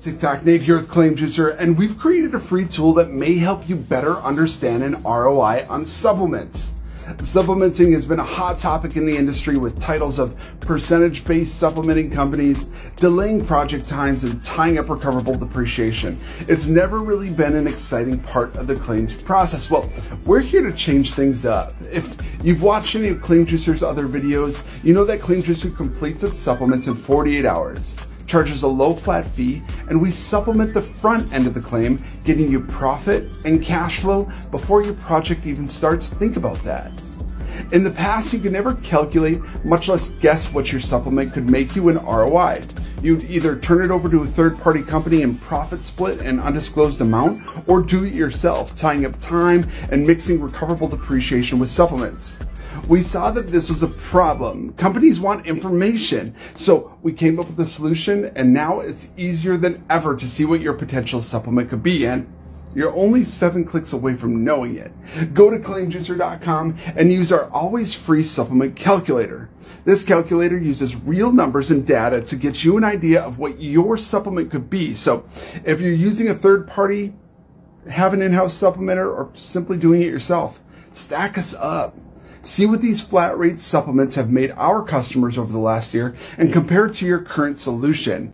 TikTok Nate here with Claim Juicer, and we've created a free tool that may help you better understand an ROI on supplements. Supplementing has been a hot topic in the industry with titles of percentage-based supplementing companies, delaying project times, and tying up recoverable depreciation. It's never really been an exciting part of the claims process. Well, we're here to change things up. If you've watched any of Claim Juicer's other videos, you know that Claim Juicer completes its supplements in 48 hours charges a low flat fee, and we supplement the front end of the claim, getting you profit and cash flow before your project even starts. Think about that. In the past, you could never calculate, much less guess what your supplement could make you in ROI. You'd either turn it over to a third party company and profit split an undisclosed amount, or do it yourself, tying up time and mixing recoverable depreciation with supplements we saw that this was a problem. Companies want information. So we came up with a solution and now it's easier than ever to see what your potential supplement could be. And you're only seven clicks away from knowing it. Go to claimjuicer.com and use our always free supplement calculator. This calculator uses real numbers and data to get you an idea of what your supplement could be. So if you're using a third party, have an in-house supplementer, or simply doing it yourself, stack us up. See what these flat rate supplements have made our customers over the last year and compare it to your current solution.